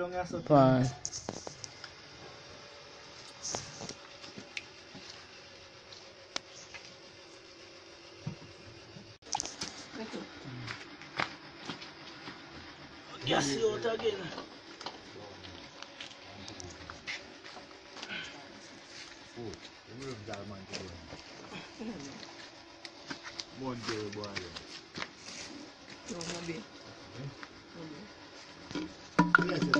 long as a Fine. Gas you out again. Food. Remove that man to go. Monday boy. No, maybe.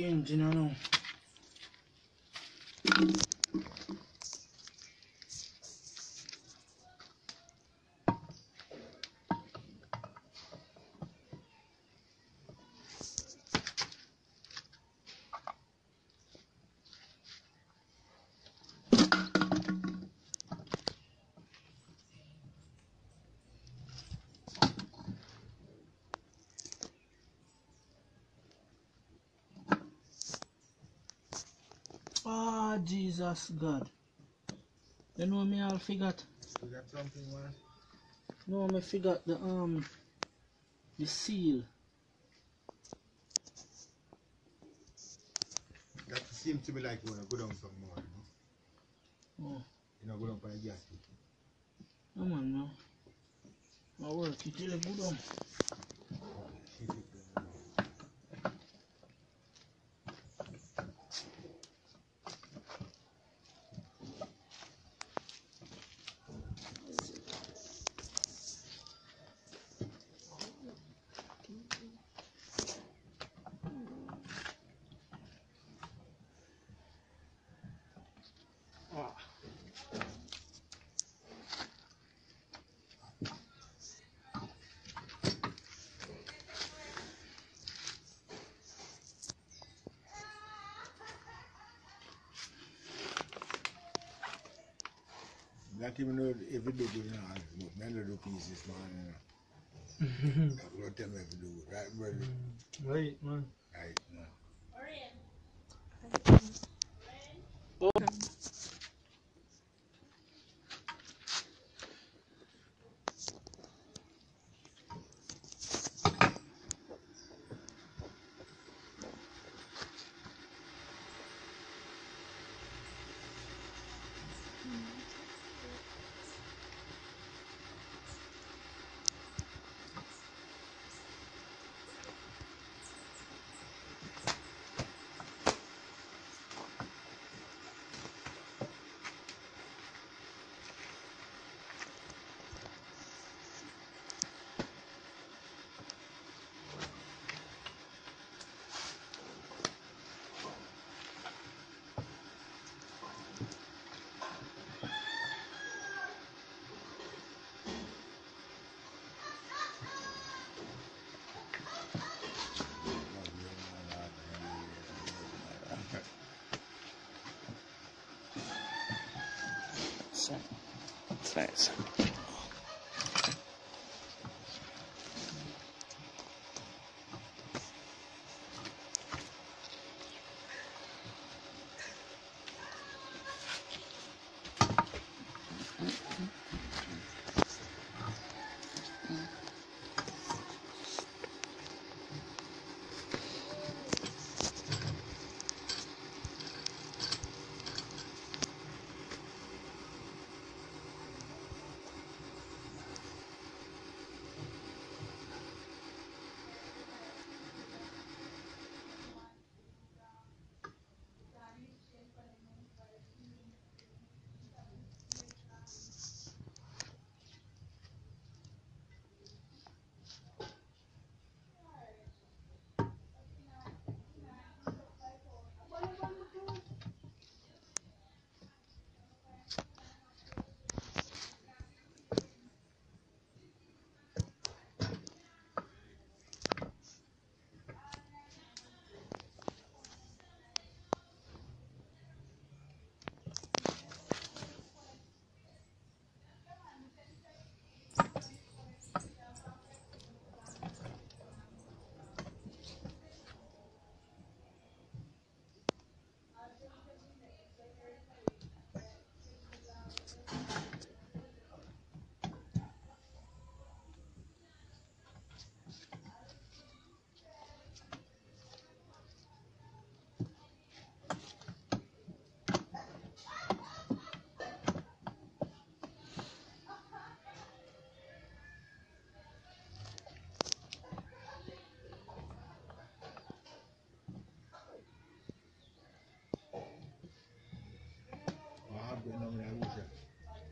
quente, não, não. Jesus God. You know me all forgot. You got something, man? No, me forgot the um the seal. That seems to me like you wanna go down some more, you know? Oh, You know, go down for the gas no man no. I work it really good on. See if it can- Not even know if it do good or not, but men do pieces, man, you know. That's what tell me if it do good, right, brother? Mm-hmm. Right, man. Right, no.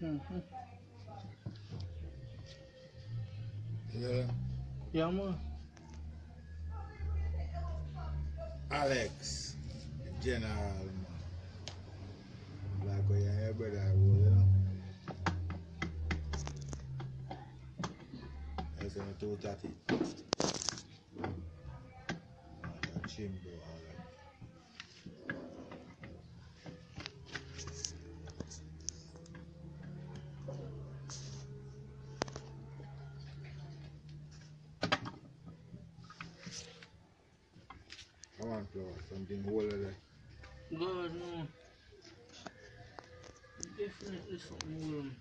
Thanks. Yeah. Yeah, man. Alex, General, man. Like your brother you know. That's on two thirty. Chimbo, Alex. Come on, flower, something older than God, no. Definitely something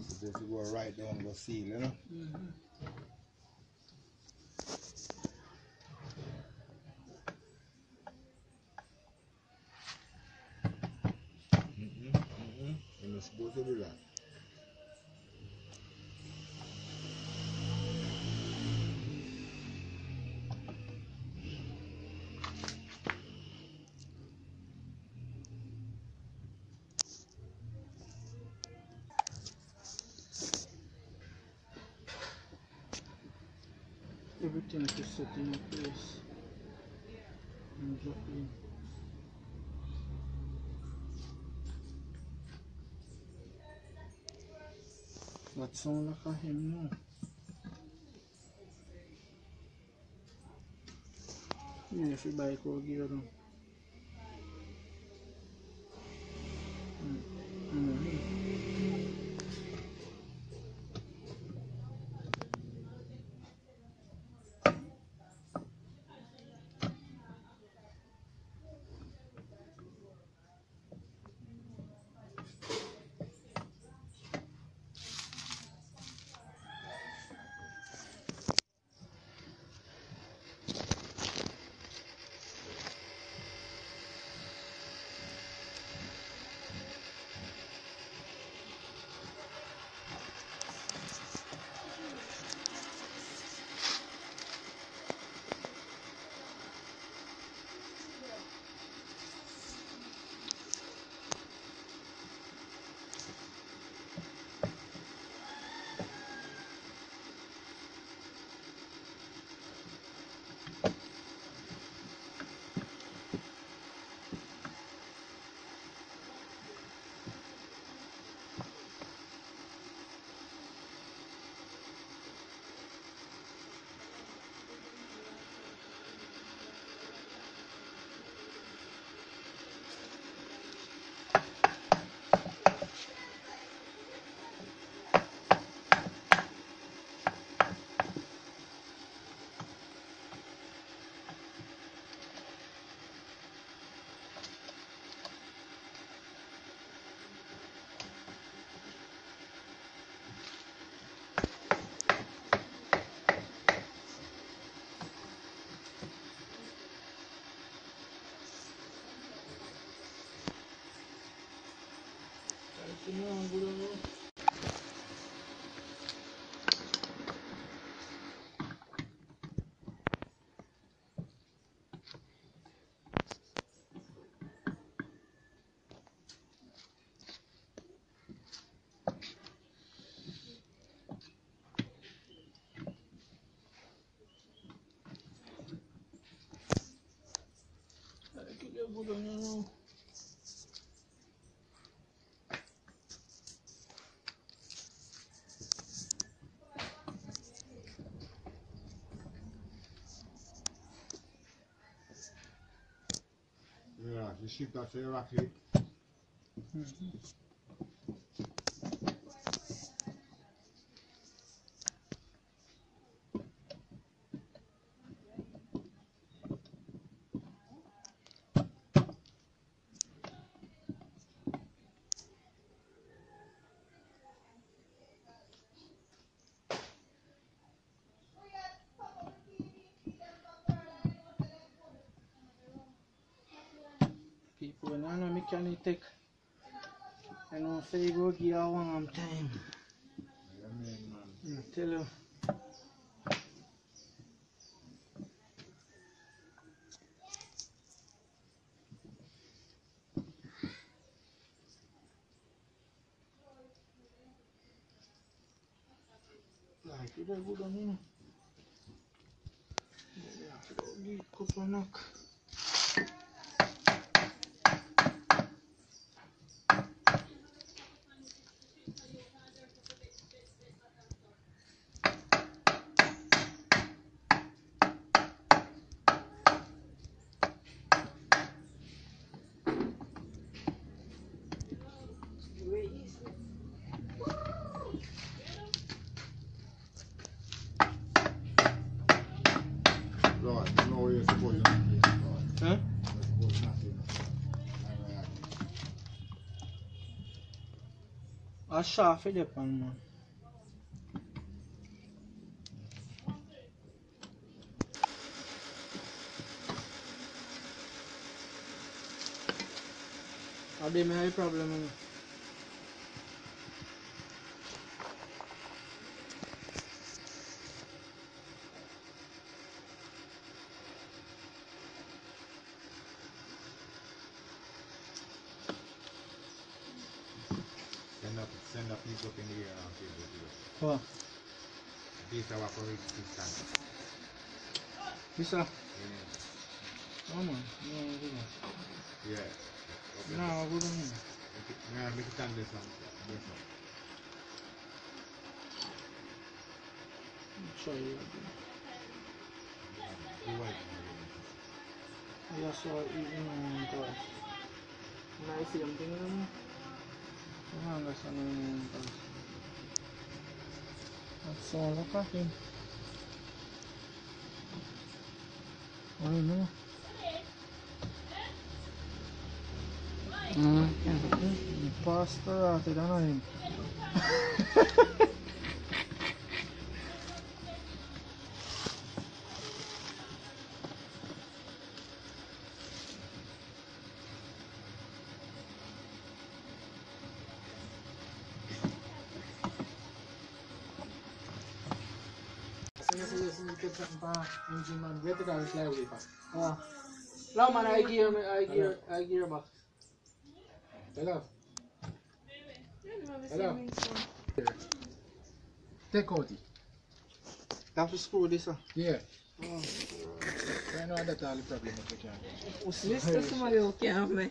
supposed to go right down go seal, you know? Mm-hmm. Mm-mm, si Timotheus ng Joaquin Batsong lakahin mo? Yan, si Baiko Agiro I don't know. Shiva আছে রাখি ship that's a rocket. People when I A chave de pano, mano. Tá Abre mais é problema, mano. send la, se la pico tenía antes de Dice abajo de distancia. Quizá. Vamos, no, no, no, no, no, no, no, no, no, no, so soy un... Nice, yo tengo... Ah, gasa na yun yung gasa. At solo Ah, pasta, tira na ni jin man wet da is lai wi pas ha man ai gi me ai gi ai gi ma hello. Hello. Te kodi da fu screw this ah yeah. Ja, nu hade jag lite problem med det. Och sist så var det okej med.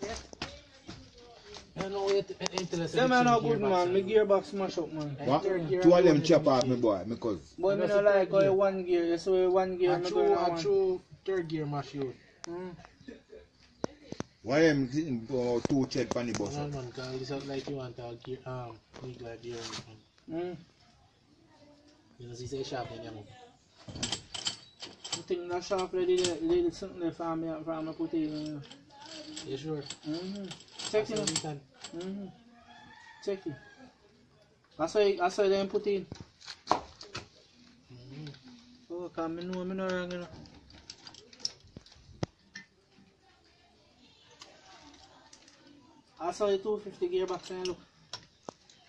Ja, Jag know it inte Yeah man, how good man. My gearbox smash up man. What? Two of them chop off me boy, because Boy, me no like how you one gear. You see one gear, A me go true, in a true third gear mash you. Mm. why them sitting uh, two check on the bus? No man, cause this is like you want a gear, um, big like gear. Mm. You know, see say sharp in your mouth. You think that sharp lady, lady something there for me, for me put in. You sure? Mm-hmm. Check in. Mm -hmm. Check in. Asoy, asoy dah yung puti. Mm-hmm. Oh, kami nung amin orang yun. Asoy, 250 gearbox na yun, look.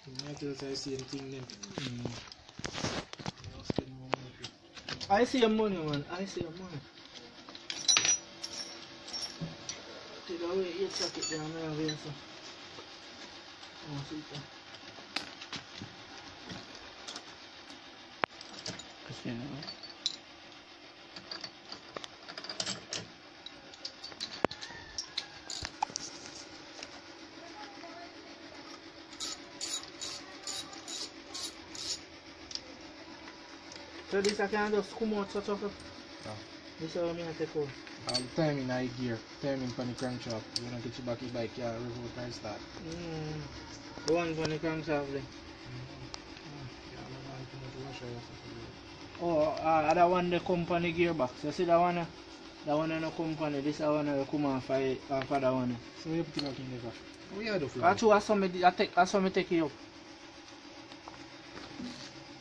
Tumayat na tayo siya yung tingin. Mm -hmm. Mo naman. Ayos mo naman. Take away your socket down there, Wilson. Oh, super. Casino. So this I can just come out sort? No. This is what I mean Um, timing high gear, timing for the crankshaft. Get your back your bike, yeah, revolt and start. Mm. One for the crankshaft like. Yeah, I'm not too much rush or something. Oh, uh, that one the company gearbox. You see that one? uh, That one in the company. This one uh, come off for, uh, for that one. So you put it back in the car. We are the floor. That's what I saw me, I take, I saw me take it up.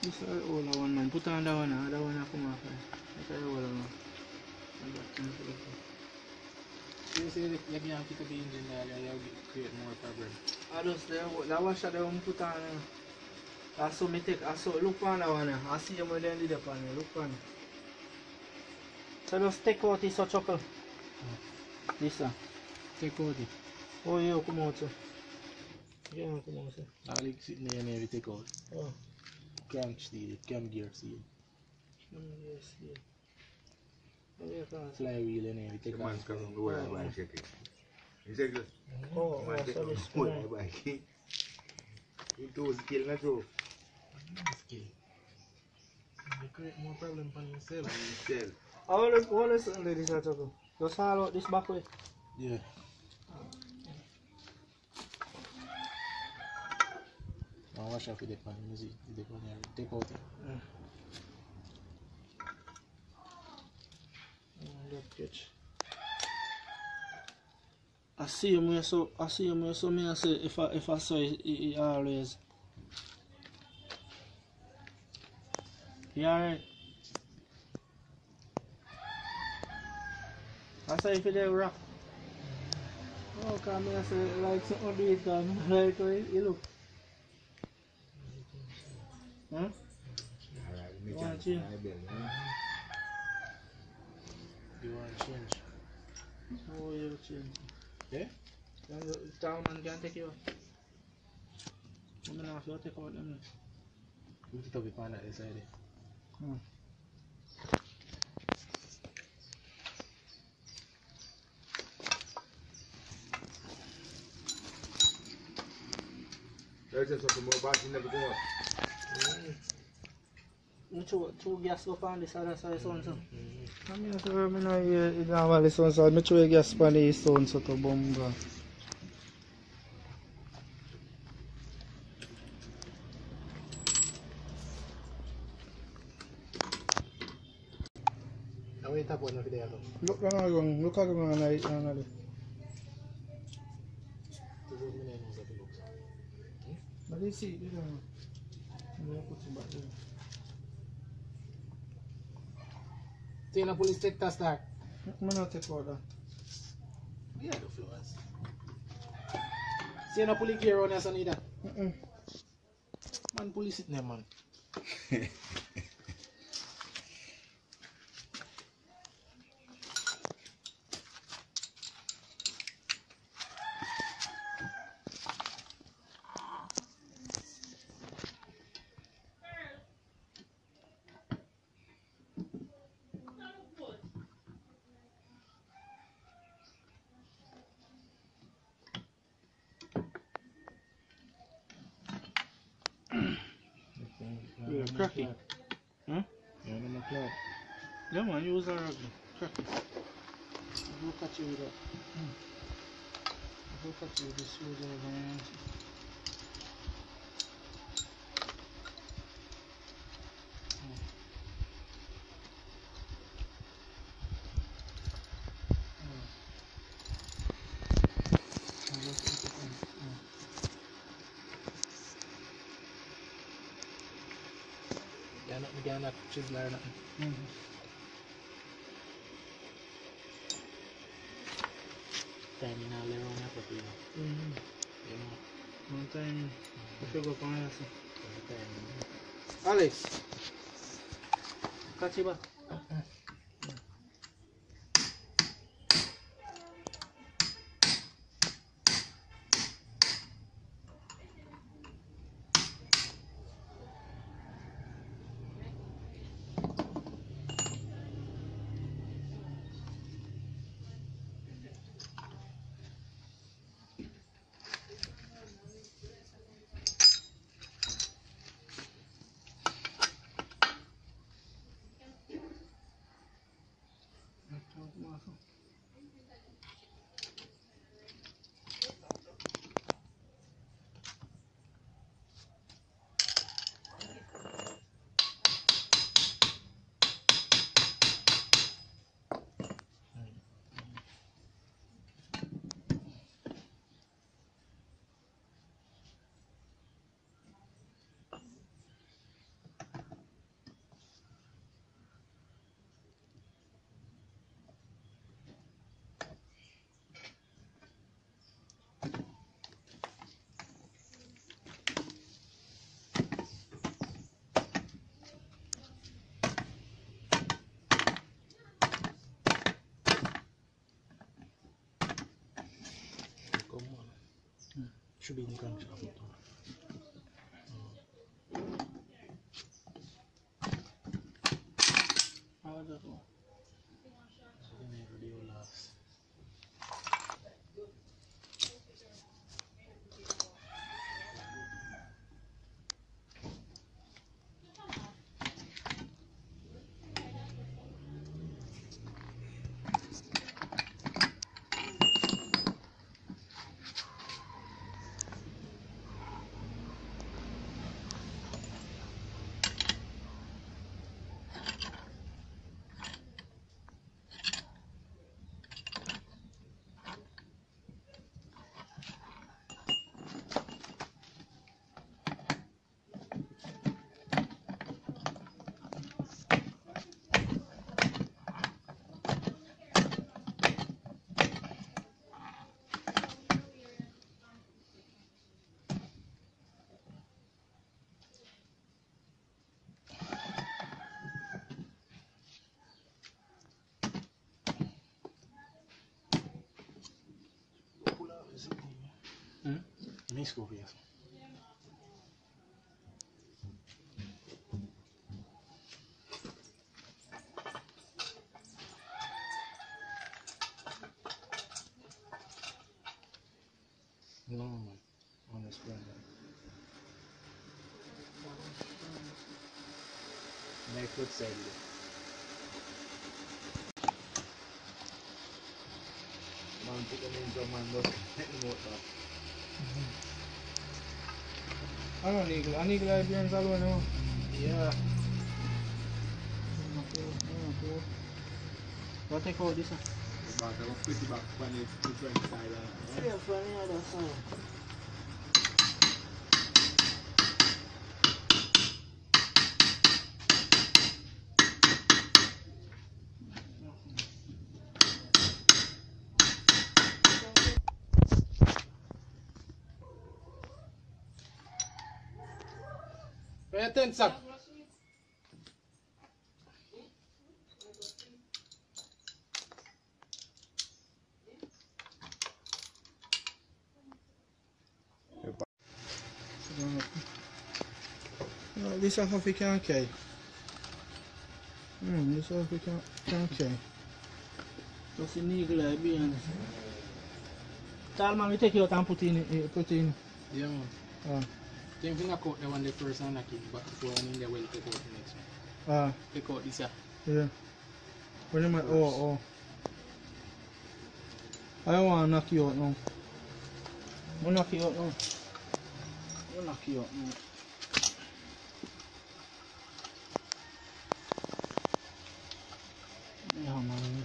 This is all the one man. Put on that one, that one uh, come off. That's all the one. lagi yang kita bikin dan yang yang create more problem. Aduh, saya lawan syak dalam putar ni. Asok metik, asok lupa lawan ni. Asi yang boleh di depan ni, lupa ni. Saya dah stick out iso cokel. Bisa. Stick out. Oh, iya aku mau tu. Ya, aku mau tu. Alik ni yang ni stick out. Oh. Cam sendiri, cam gear sendiri. Cam gear sendiri. Flywheel and and buy chicken. He said, Oh, man, take and so. Skill. You create more problem for yourself. Does, what is under this at? Just out this back way. Yeah. Wash off the you see, the here, take out it. Mm, catch. I see him so I see him so me I say if I if I saw it, it, it always. You alright? I say if it rock. Oh, come here, say like something do it, come like it look. Huh? Alright, me One, You want to change? Oh, you change. Yeah? Then the town man can take you off. I'm gonna have to take out them. Put it up the pan at the side there. Hmm. There's just something more battery never go up. Me throw, throw gas up on this other side sound so. I mean, so me know hear it normally sound so. Me throw gas on the sound so to bomba. Now wait up one of the other. Look lang ang look lang ang nai ang nai. To go in and out of the box. Bali si dito. Ano ko sa bato. Say na police check ta start. Mano Te yon polis tek tas tak. Mwen nou tek wada. Bi a do flowers. Se yon polis kero nan san yi da. Man polis it ne man. Crack. Hã? É numa clara. Não, mano, eu uso a água. Crack. Vou cativar. Né? Hum. Vou cativar, se usa. Né? At you this use a rag. Kaya na, kaya na, chislar na. Terminal laro na pa pino. Mm-hmm. Yan mo. One time, if you go pa nga sa. Terminal. Alex. Kachi ba? хочу бедняка на шкафу. Mexico face. No, man. Honest brand. Man, pick a ninja man, but let him out now. Ano ang eagle? Ang eagle ay biyan sa luwan mo. Yeah. What I call this? ah? Back, I will put it back on the different side. uh, Yeah, for any other side. sentenza This half of it okay. Mm, this half of it okay. Doesn't need glue, be honest. Tell me, we take your time, put in, put in. Yeah. Man. Uh. Ah, Then we knock out the one the first and knock it back before and in the well take out the next one. ah, Take out this yeah. yeah. When am I? Oh, oh. I don't want to knock you out now. I'll knock you out now. I'll knock you out now. Yeah, man.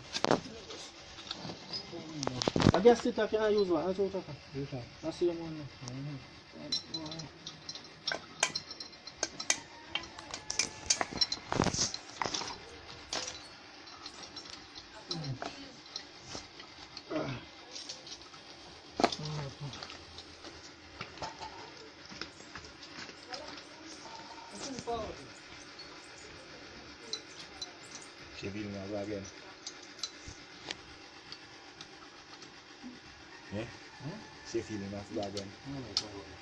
I guess it I can use one. I one. One. I see him on there. Feeling again. Oh my God.